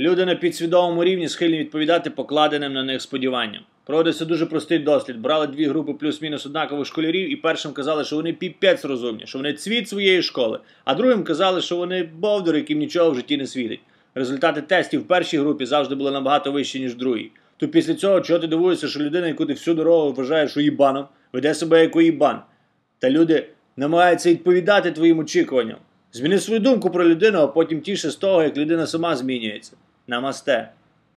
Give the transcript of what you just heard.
Люди на підсвідомому рівні схильні відповідати покладеним на них сподіванням. Проводився дуже простий дослід. Брали дві групи плюс-мінус однакових школярів, і першим казали, що вони піпець розумні, що вони цвіт своєї школи, а другим казали, що вони бовдури, яким нічого в житті не світить. Результати тестів в першій групі завжди були набагато вищі, ніж в другій. То після цього чого ти дивуєшся, що людина, яку ти всю дорогу вважаєш що їбаном, веде себе як уїбан. Та люди намагаються відповідати твоїм очікуванням. Зміни свою думку про людину, а потім тіше з того, як людина сама змінюється. Намасте.